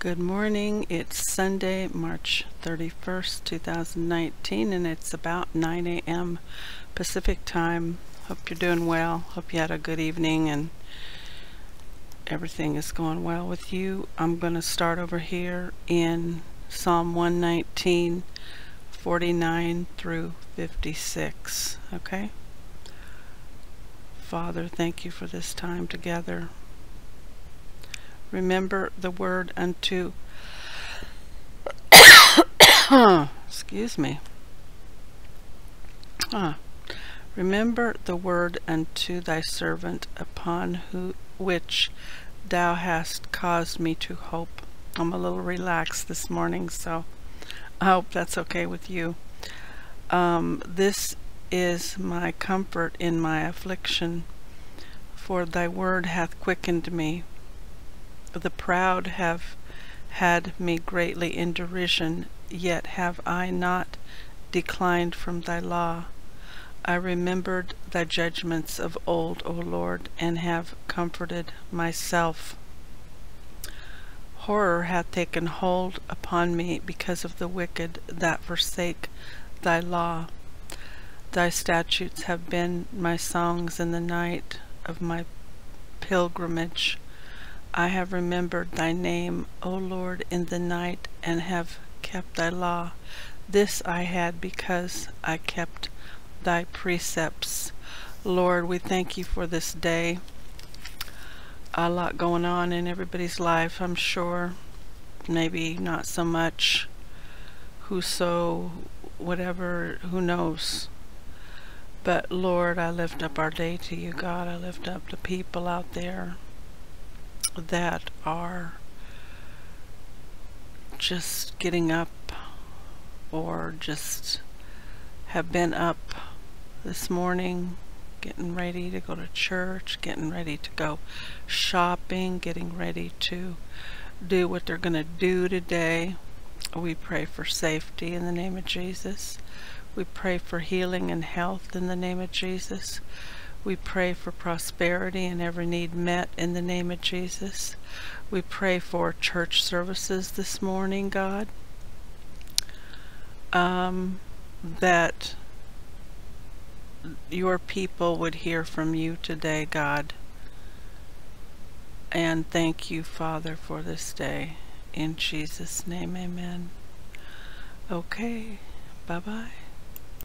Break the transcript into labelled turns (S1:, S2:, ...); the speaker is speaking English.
S1: Good morning. It's Sunday, March 31st, 2019, and it's about 9 a.m. Pacific time. Hope you're doing well. Hope you had a good evening and everything is going well with you. I'm going to start over here in Psalm 119, 49 through 56. Okay? Father, thank you for this time together. Remember the word unto excuse me. Ah. Remember the word unto thy servant upon who which thou hast caused me to hope. I'm a little relaxed this morning, so I hope that's okay with you. Um, this is my comfort in my affliction, for thy word hath quickened me the proud have had me greatly in derision, yet have I not declined from thy law. I remembered thy judgments of old, O Lord, and have comforted myself. Horror hath taken hold upon me because of the wicked that forsake thy law. Thy statutes have been my songs in the night of my pilgrimage. I have remembered thy name, O Lord, in the night, and have kept thy law. This I had because I kept thy precepts. Lord, we thank you for this day. A lot going on in everybody's life, I'm sure. Maybe not so much. Whoso, whatever, who knows. But Lord, I lift up our day to you, God. I lift up the people out there that are just getting up or just have been up this morning getting ready to go to church, getting ready to go shopping, getting ready to do what they're going to do today. We pray for safety in the name of Jesus. We pray for healing and health in the name of Jesus. We pray for prosperity and every need met in the name of Jesus. We pray for church services this morning, God. Um, that your people would hear from you today, God. And thank you, Father, for this day. In Jesus' name, amen. Okay, bye-bye.